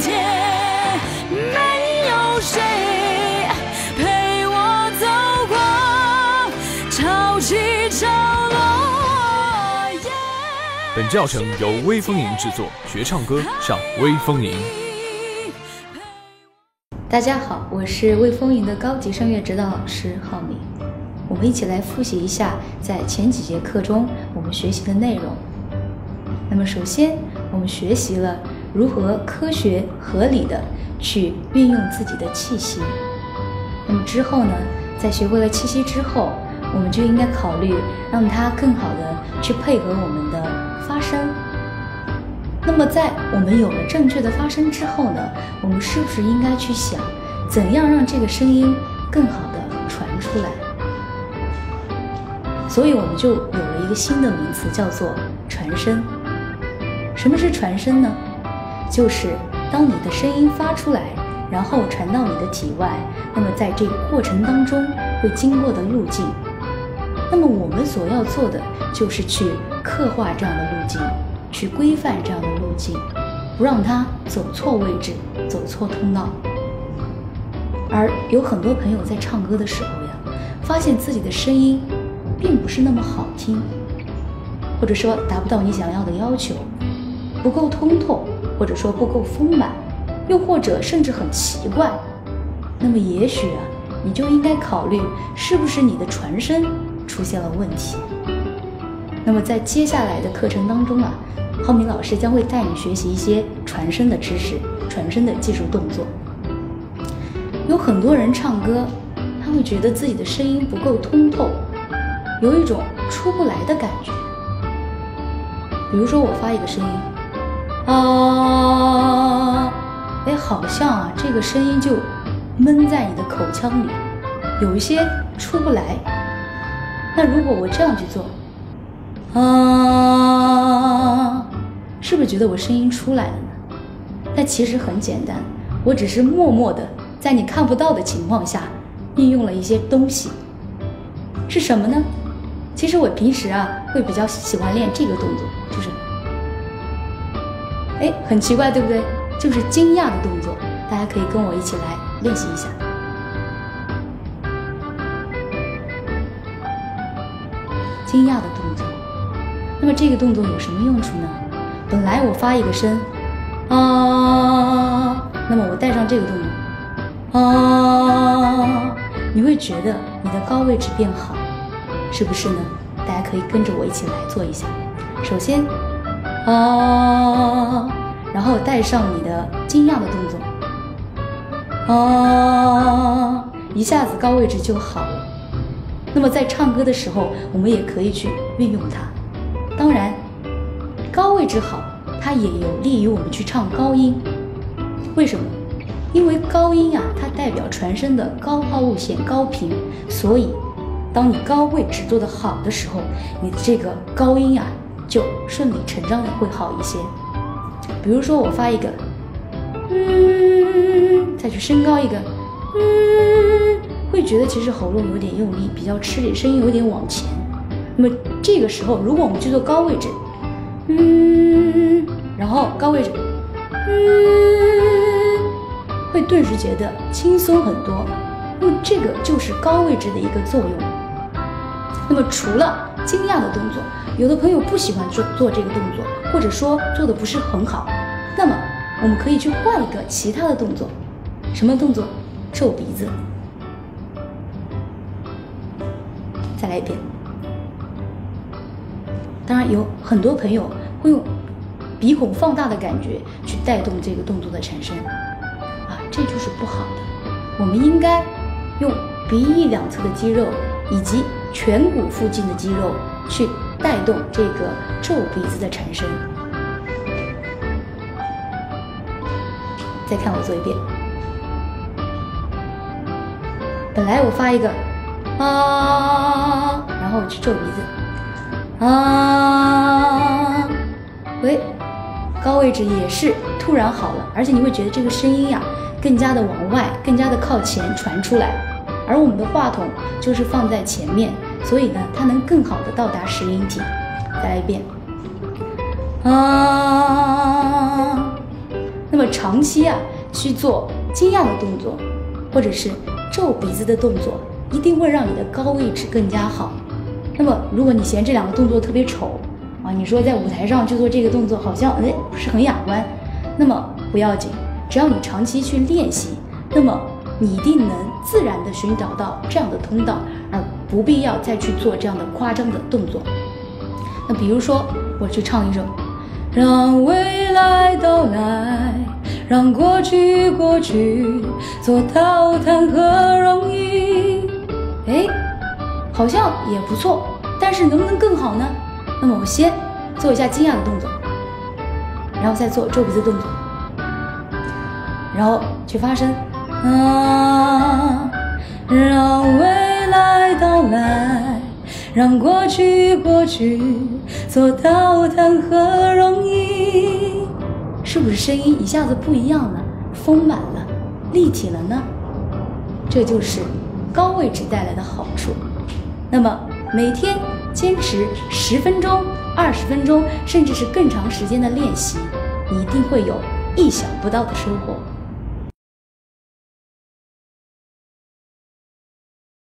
天，没有谁陪我走过潮起潮落。本教程由微风吟制作，学唱歌上微风吟。大家好，我是微风吟的高级声乐指导老师浩明。我们一起来复习一下在前几节课中我们学习的内容。那么首先，我们学习了如何科学合理的去运用自己的气息。那么之后呢，在学会了气息之后，我们就应该考虑让它更好的去配合我们的发声。那么在我们有了正确的发声之后呢，我们是不是应该去想，怎样让这个声音更好的传出来？所以我们就有了一个新的名词，叫做传声。什么是传声呢？就是当你的声音发出来，然后传到你的体外，那么在这个过程当中会经过的路径。那么我们所要做的就是去刻画这样的路径，去规范这样的路径，不让它走错位置，走错通道。而有很多朋友在唱歌的时候呀，发现自己的声音并不是那么好听，或者说达不到你想要的要求，不够通透，或者说不够丰满，又或者甚至很奇怪。那么也许啊，你就应该考虑是不是你的传声出现了问题。那么在接下来的课程当中啊，浩明老师将会带你学习一些传声的知识、传声的技术动作。有很多人唱歌，他会觉得自己的声音不够通透，有一种出不来的感觉。比如说我发一个声音，啊，哎，好像啊，这个声音就闷在你的口腔里，有一些出不来。那如果我这样去做，啊，是不是觉得我声音出来了呢？那其实很简单，我只是默默的在你看不到的情况下，运用了一些东西。是什么呢？其实我平时啊会比较喜欢练这个动作，哎，很奇怪，对不对？就是惊讶的动作，大家可以跟我一起来练习一下。惊讶的动作。那么这个动作有什么用处呢？本来我发一个声，啊，那么我带上这个动作，啊，你会觉得你的高位置变好，是不是呢？大家可以跟着我一起来做一下。首先，啊，然后带上你的惊讶的动作，啊，一下子高位置就好了。那么在唱歌的时候，我们也可以去运用它。当然，高位置好，它也有利于我们去唱高音。为什么？因为高音啊，它代表传声的高抛物线、高频，所以当你高位置做得好的时候，你的这个高音啊就顺理成章的会好一些。比如说我发一个，嗯，再去升高一个，嗯，会觉得其实喉咙有点用力，比较吃力，声音有点往前。那么这个时候，如果我们去做高位置，嗯，然后高位置，嗯，会顿时觉得轻松很多。那么这个就是高位置的一个作用。那么除了惊讶的动作，有的朋友不喜欢做做这个动作，或者说做的不是很好，那么我们可以去换一个其他的动作。什么动作？皱鼻子。再来一遍。当然，有很多朋友会用鼻孔放大的感觉去带动这个动作的产生，啊，这就是不好的。我们应该用鼻翼两侧的肌肉以及颧骨附近的肌肉去带动这个皱鼻子的产生。再看我做一遍。本来我发一个啊，然后我去皱鼻子。啊，喂，高位置也是突然好了，而且你会觉得这个声音呀更加的往外，更加的靠前传出来，而我们的话筒就是放在前面，所以呢，它能更好的到达拾音体。再来一遍，啊，那么长期啊去做惊讶的动作，或者是皱鼻子的动作，一定会让你的高位置更加好。那么如果你嫌这两个动作特别丑啊，你说在舞台上去做这个动作好像哎不是很雅观，那么不要紧，只要你长期去练习，那么你一定能自然的寻找到这样的通道，而不必要再去做这样的夸张的动作。那比如说我去唱一首。让未来到来，让过去过去，做到谈何容易？哎，好像也不错，但是能不能更好呢？那么我先做一下惊讶的动作，然后再做皱鼻子动作，然后去发声。啊，让未来到来。让过去过去，做到谈何容易？是不是声音一下子不一样了，丰满了，立体了呢？这就是高位置带来的好处。那么每天坚持十分钟、二十分钟，甚至是更长时间的练习，你一定会有意想不到的收获。